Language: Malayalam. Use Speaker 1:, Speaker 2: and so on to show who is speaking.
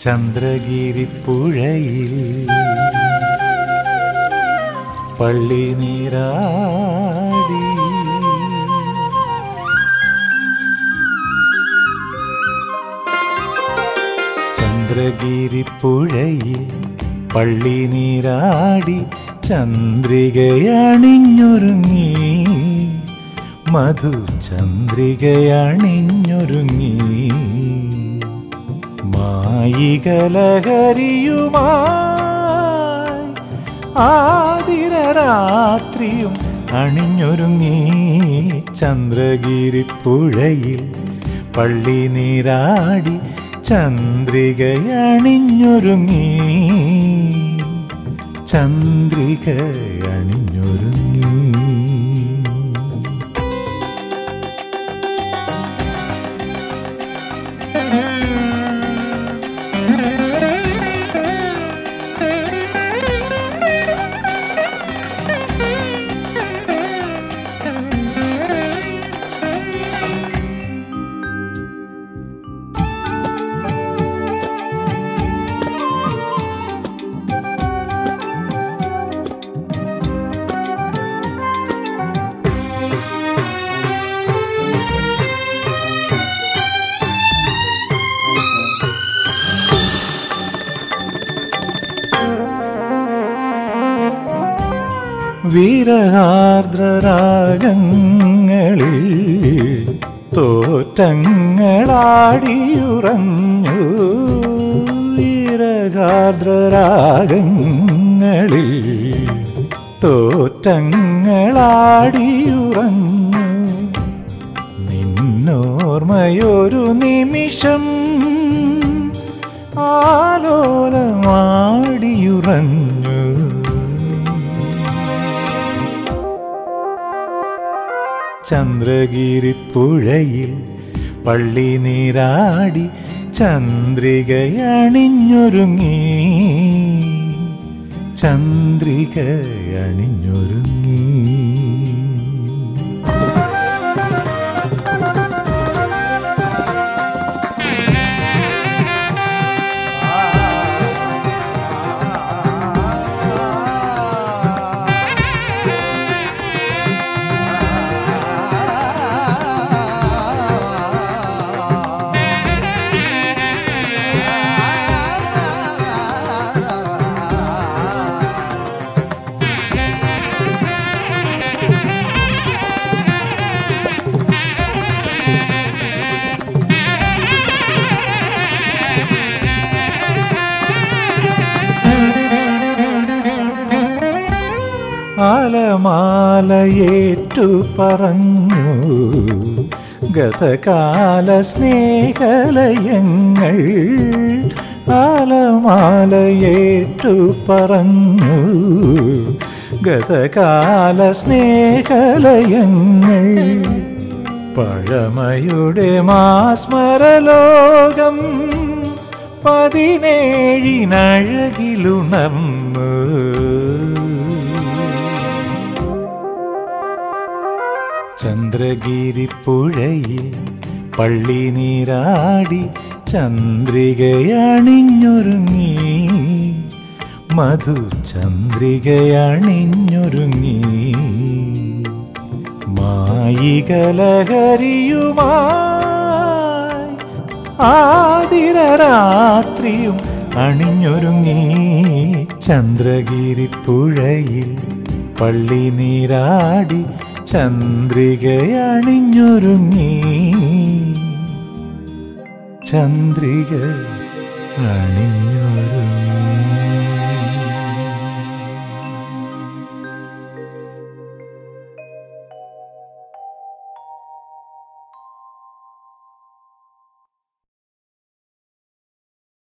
Speaker 1: ചന്ദ്രഗിരിപ്പുഴയിൽ പള്ളി നീരാടി. ചന്ദ്രഗിരിപ്പുഴയിൽ പള്ളി നീരാടി ചന്ദ്രികയണിഞ്ഞൊരുങ്ങി. മധു ചന്ദ്രികയണിഞ്ഞൊരുങ്ങി. മായികലഹരിയുമായി ആതിരരാത്രിയും അണിഞ്ഞൊരുങ്ങി ചന്ദ്രഗിരിപ്പുഴയിൽ പള്ളി നീരാടി ചന്ദ്രികയണിഞ്ഞൊരുങ്ങി. ചന്ദ്രികയണിഞ്ഞൊരുങ്ങി. വീരഹാർദ്രരാഗങ്ങളിൽ തോറ്റങ്ങളാടിയുറഞ്ഞു. വീരഹാർദ്രരാഗങ്ങളിൽ തോറ്റങ്ങളാടിയുറഞ്ഞു. നിന്നോർമ്മയൊരു നിമിഷം ആലോലമാടിയുറഞ്ഞു. ചന്ദ്രഗിരിപ്പുഴയിൽ പള്ളി നീരാടി ചന്ദ്രികയണിഞ്ഞൊരുങ്ങി ചന്ദ്രികയണിഞ്ഞൊരുങ്ങി ആലമാലയേറ്റു പറഞ്ഞു ഗതകാല സ്നേഹലയങ്ങൾ ആലമാലയേറ്റു പറഞ്ഞു ഗതകാല സ്നേഹലയങ്ങൾ പഴമയുടെ മാസ്മരലോകം പതിനേഴിനഴകിലുണർന്നു. ചന്ദ്രഗിരിപ്പുഴയിൽ പള്ളി നീരാടി ചന്ദ്രികയണിഞ്ഞൊരുങ്ങി. മധു ചന്ദ്രികയണിഞ്ഞൊരുങ്ങി. മായികലഹരിയുമായി ആതിരരാത്രിയും അണിഞ്ഞൊരുങ്ങി. ചന്ദ്രഗിരിപ്പുഴയിൽ പള്ളി നീരാടി ചന്ദ്രികയണിഞ്ഞൊരുങ്ങി. ചന്ദ്രിക അണിഞ്ഞൊരു